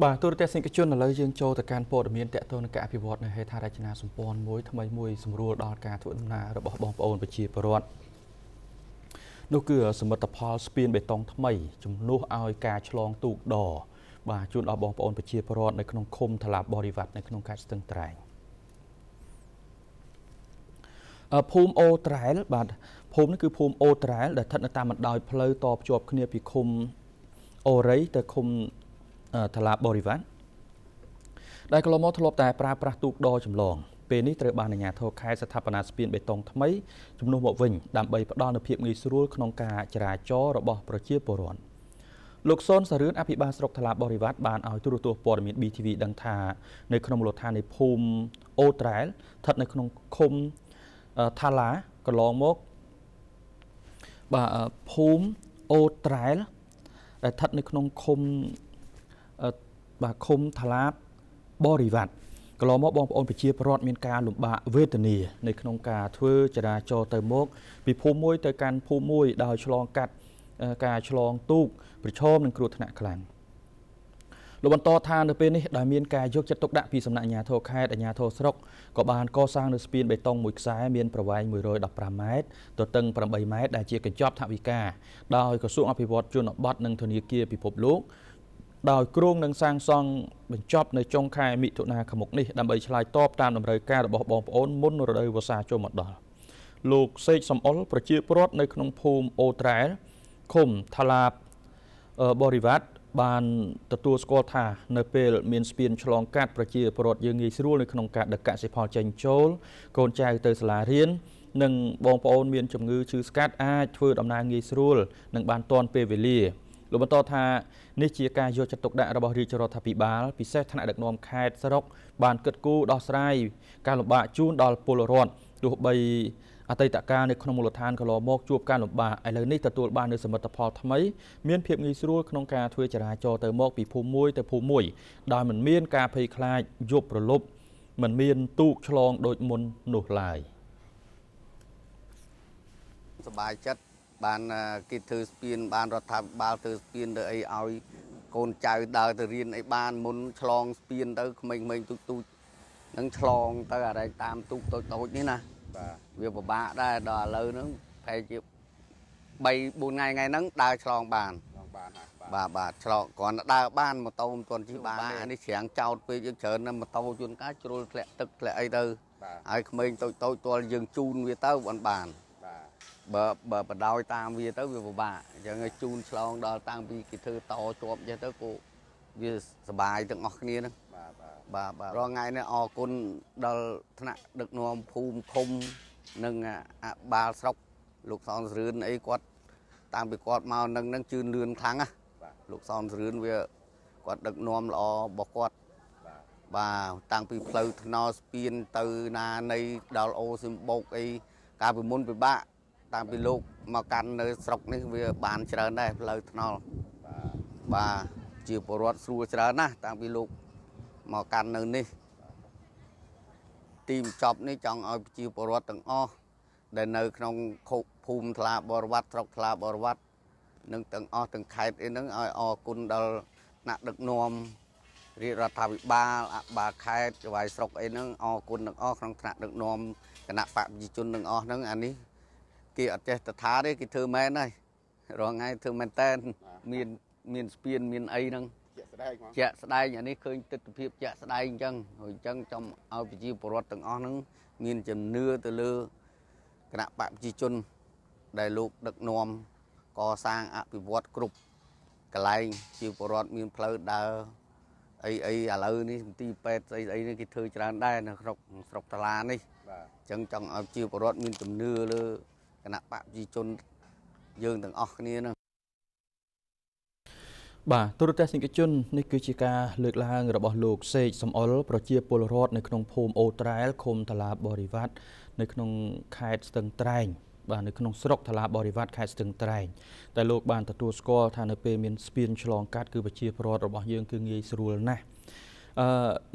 បាទទូរទស្សនិកជនឥឡូវយើងចូលទៅកាន់ព័ត៌មានតកតនការអភិវឌ្ឍនៅហេដ្ឋារចនាសម្ព័ន្ធមួយថ្មីមួយសម្រួលដល់ការធ្វើដំណើររបស់បងប្អូនប្រជាពលរដ្ឋនោះគឺសមិទ្ធផលស្ពានបេតុងថ្មី ជំនួសឲ្យការឆ្លងទូកដបាទជូនដល់បងប្អូនប្រជាពលរដ្ឋនៅក្នុងឃុំថ្លាបរិវត្តនៅក្នុងខេត្តស្ទឹងត្រែងភូមិអូត្រែលបាទភូមិនេះគឺភូមិអូត្រែលដែលស្ថិតនៅតាមបណ្ដោយផ្លូវតភ្ជាប់គ្នាពីឃុំអូរ៉ៃទៅឃុំ ថ្លាបរិវត្តដែលកន្លងមកធ្លាប់តែប្រើប្រាស់ទូកដចម្លងពេលនេះត្រូវបានអាជ្ញាធរខេត្តស្ថាបនាស្ពានបេតុងថ្មីជំនួសមកវិញដើម្បីផ្ដល់នូវភាពងាយស្រួលក្នុងការចរាចររបស់ប្រជាពលរដ្ឋលោកសុនសារឿនអភិបាលស្រុកថ្លាបរិវត្តបានឲ្យទូរទស្សន៍ព័ត៌មាន BTV ដឹងថានៅក្នុងមូលដ្ឋាននៃភូមិអូត្រែលស្ថិតនៅក្នុងឃុំថាឡាកន្លងមកបាទភូមិអូត្រែលដែលស្ថិតនៅក្នុងឃុំ បាទឃុំថ្លាបបរិវត្តកន្លងមកបងប្អូនប្រជាពលរដ្ឋមានការលំបាកវេទនានៅក្នុងការធ្វើចរាចរទៅមកពីភូមិមួយទៅកាន់ភូមិមួយដោយឆ្លងកាត់ការឆ្លងទូកប្រឈមនឹងគ្រោះថ្នាក់ខ្លាំងលោកបន្តថានៅពេលនេះដែលមានការយកចិត្តទុកដាក់ពីសំណាក់អាជ្ញាធរខេត្តអាជ្ញាធរស្រុកក៏បានកសាងនៅស្ពានបេតុងមួយខ្សែមានប្រវែង115ម៉ែត្រទទឹង8ម៉ែត្រដែលជាកញ្ចប់ថវិកាដោយក្រសួងអភិវឌ្ឍជនបទនិងធនាគារពិភពលោក ដោយគ្រោងនឹងសាងសង់បញ្ចប់នៅចុងខែមិថុនាខាងមុខនេះដើម្បីឆ្លើយតបតាមតម្រូវការរបស់បងប្អូនមុនរដូវវស្សាចូលមកដល់លោកសេកសំអល់ប្រជាពលរដ្ឋនៅក្នុងភូមិអូត្រែលឃុំថ្លាបបរិវត្តបានទទួលស្គាល់ថានៅពេលមានស្ពានឆ្លងកាត់ប្រជាពលរដ្ឋយើងងាយស្រួលនៅក្នុងការដឹកកសិផលចេញចូល កូនចៅទៅសាលារៀននិងបងប្អូនមានជំងឺឈឺស្កាត់អាចធ្វើដំណើរងាយស្រួលនិងបានទាន់ពេលវេលា លោកបន្តថានេះជាការយកចិត្តទុកដាក់របស់រាជរដ្ឋាភិបាលពិសេសថ្នាក់ដឹកនាំខេត្តស្រុកបានគិតគូរដោះស្រាយការលំបាកជូនដល់ពលរដ្ឋទោះបីអតីតកាលនៅក្នុងមូលដ្ឋានកន្លងមកជួបការលំបាកឥឡូវនេះទទួលបាននូវសមិទ្ធផលថ្មីមានភាពងាយស្រួលក្នុងការធ្វើចរាចរណ៍ទៅមកពីភូមិមួយទៅភូមិមួយដោយមិនមានការភ័យខ្លាចយប់ប្រលប់មិនមានទូកឆ្លងដូចមុននោះឡើយសบายចិត្ត បានគេធ្វើស្ពាន បានរដ្ឋាភិបាលធ្វើស្ពានទៅអីឲ្យកូនចៅដើរទៅរៀនអីបានមុនឆ្លងស្ពានទៅក្មេងៗទូចទូចនឹងឆ្លងទៅអរិយតាមទូកតូចតូចនេះណាបាទវាពិបាកដែរដល់ឥឡូវហ្នឹងប្រហែលជា3 4ថ្ងៃថ្ងៃហ្នឹងដើរឆ្លងបានបានបាទបាទឆ្លងគ្រាន់តែដើរបានម៉ូតូមិនទាន់ជិះបានអានេះច្រាំងចោតពេកយើងច្រើនណាស់ម៉ូតូជួនកាលជ្រុលធ្លាក់ទឹកធ្លាក់អីទៅហើយក្មេងតូចតូចទាល់យើងជូនវាទៅបានបាន បើបើបដោយតាមវាទៅវាពិបាកអញ្ចឹងឲ្យជូនឆ្លងដល់តាំងពីគេធ្វើតជាប់អញ្ចឹងទៅគោវាសុបាយទាំងអស់គ្នាហ្នឹងបាទបាទរាល់ថ្ងៃនេះអរគុណដល់ថ្នាក់ដឹកនាំភូមិឃុំនិងអបាលស្រុកលោកសនសរឿនអីគាត់តាំងពីគាត់មកនឹងនឹងជឿនលឿនខ្លាំងណាលោកសនសរឿនវាគាត់ដឹកនាំល្អរបស់គាត់បាទតាំងពីផ្លូវថ្នល់ស្ពានទៅណានៃដល់អូស៊ីមបោកអីកាលពីមុនពិបាក តាំងពីលោកមកកាន់នៅស្រុកនេះវាបានច្រើនដែរផ្លូវថ្នល់បាទជាពលរដ្ឋស្រួលច្រើនណាស់តាំងពីលោកមកកាន់នៅនេះ ទីបញ្ចប់នេះចង់ឲ្យប្រជាពលរដ្ឋទាំងអស់ដែលនៅក្នុងភូមិថ្លាបរវត្តស្រុកថ្លាបរវត្តនិងទាំងអស់ទាំងខេត្តអីហ្នឹងឲ្យអរគុណដល់អ្នកដឹកនាំរាជរដ្ឋាភិបាលអបាលខេត្តចវាយស្រុកអីហ្នឹងអរគុណទាំងអស់ក្នុងថ្នាក់ដឹកនាំគណៈបកប្រជាជនទាំងអស់ហ្នឹងអានេះ គេអត់ចេះទៅថាទេគេធ្វើមែនហើយរងថ្ងៃធ្វើមែនតែនមានមានស្ពានមានអីហ្នឹងជាក់ស្ដែងជាក់ស្ដែងអានេះឃើញទស្សនវិជ្ជាជាក់ស្ដែងអញ្ចឹងហើយអញ្ចឹងចំឲ្យប្រជាពលរដ្ឋទាំងអស់ហ្នឹងមានជំនឿទៅលើគណៈបកប្រជាជន ដែលលោកដឹកនាំកសាងអភិវឌ្ឍគ្រប់កន្លែងជាពលរដ្ឋមានផ្លូវដើរអីអីឥឡូវនេះមន្ទីរពេទ្យស្អីស្អីនេះគេធ្វើច្រើនដែរនៅក្នុងស្រុកតាឡានេះបាទអញ្ចឹងចង់ឲ្យជាពលរដ្ឋមានជំនឿលើ គណៈបកប្រជាជនយើងទាំងអស់គ្នានឹងបាទទូរទស្សនិកជននេះគឺជាការលើកឡើងរបស់លោកសេកសំអល់ប្រជាពលរដ្ឋនៅក្នុងភូមិអូត្រែលឃុំតាឡាបរិវត្តនៅក្នុងខេត្តស្ទឹងត្រែងបាទនៅក្នុងស្រុកតាឡាបរិវត្តខេត្តស្ទឹងត្រែងតែលោកបានទទួលស្គាល់ថានៅពេលមានស្ពានឆ្លងកាត់គឺប្រជាពលរដ្ឋរបស់យើងគឺងាយស្រួលណាស់ អឺ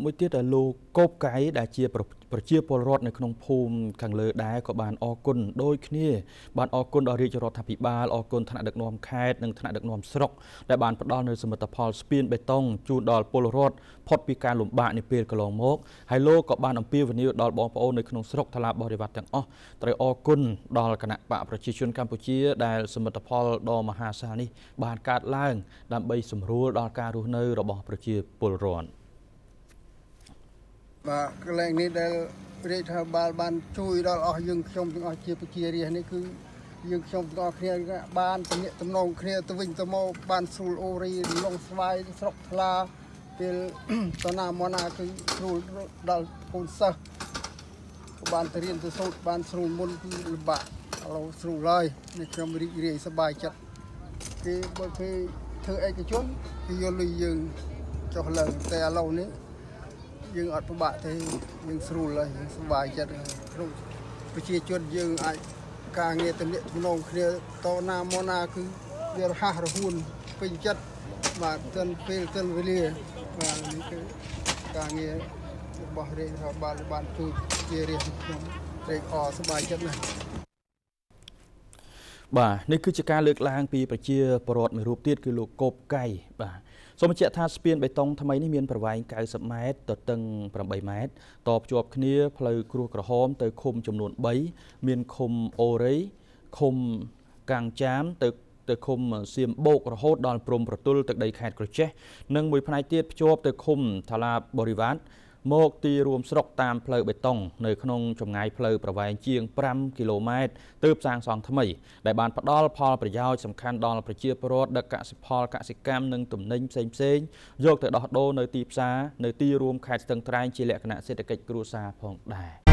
មួយទៀតលោកកោបកៃដែលជាប្រជាពលរដ្ឋនៅក្នុងភូមិខាងលើដែរក៏បានអរគុណដូចគ្នាបានអរគុណដល់រាជរដ្ឋាភិបាលអរគុណថ្នាក់ដឹកនាំខេត្តនិងថ្នាក់ដឹកនាំស្រុកដែលបានផ្ដល់នូវសមិទ្ធផលស្ពានបេតុងជូនដល់ពលរដ្ឋផុតពីការលំបាកនាពេលកន្លងមកហើយលោកក៏បានអំពាវនាវដល់បងប្អូននៅក្នុងស្រុកថ្លាបរិវត្តទាំងអស់ត្រូវអរគុណដល់គណៈបកប្រជាជនកម្ពុជាដែលសមិទ្ធផលដ៏មហាសាលនេះបានកើតឡើងដើម្បីសម្រួលដល់ការរស់នៅរបស់ប្រជាពលរដ្ឋ បាទកន្លែងនេះដែលរាជរដ្ឋាភិបាលបានជួយដល់អស់យើងខ្ញុំទាំងអស់ជាប្រជារាស្ត្រនេះគឺយើងខ្ញុំទាំងអស់គ្នាបានទំនាក់ទំនងគ្នាទៅវិញទៅមកបានស្រួលអូរីលងស្វាយស្រុកថ្លាពេលតណាមកណាគឺស្រួលដល់កូនសិស្សបានទៅរៀនទៅសូត្របានស្រួលមុនគឺលំបាកឥឡូវស្រួលហើយនេះខ្ញុំរីករាយសប្បាយចិត្តគេបើគេធ្វើឯកជនគេយកលុយយើងចុះឡើងតែឥឡូវនេះ យើងអត់ពិបាកទេយើងស្រួលហើយសប្បាយចិត្តក្នុងប្រជាជនយើងអាចការងារទំនាក់ទំនងគ្នាតណាមកណាគឺវារហ័សរហួនពេញចិត្តបាទទាន់ពេលទាន់វេលាបាទនេះគឺការងាររបស់រាជរដ្ឋាភិបាលបានជួយជារាជខ្ញុំត្រេកអរសប្បាយចិត្តណាស់បាទនេះគឺជាការលើកឡើងពីប្រជាពលរដ្ឋមួយរូបទៀតគឺលោកកូបកៃបាទ សូមបញ្ជាក់ថាស្ពានបេតុងថ្មីនេះមានប្រវែង90ម៉ែត្រទទឹង8ម៉ែត្រតភ្ជាប់គ្នាផ្លូវគ្រួសក្រហមទៅឃុំចំនួន3មានឃុំអូរ៉ីឃុំកាំងចាមទៅទៅឃុំសៀមបោករហូតដល់ព្រំប្រទល់ទឹកដីខេត្តក្រចេះនិងមួយផ្នែកទៀតភ្ជាប់ទៅឃុំថាឡាបរិវត្ត មកទីរួមស្រុកតាមផ្លូវបេតុងនៅក្នុងចម្ងាយផ្លូវប្រវែងជាង5គីឡូម៉ែត្រទើបសាងសង់ថ្មី ដែលបានផ្ដល់ផលប្រយោជន៍សំខាន់ដល់ប្រជាពលរដ្ឋដឹកកសិផលកសិកម្មនិងទំនិញផ្សេងផ្សេងយកទៅដោះដូរនៅទីផ្សារនៅទីរួមខេត្តស្ទឹងត្រែងជាលក្ខណៈសេដ្ឋកិច្ចគ្រួសារផងដែរ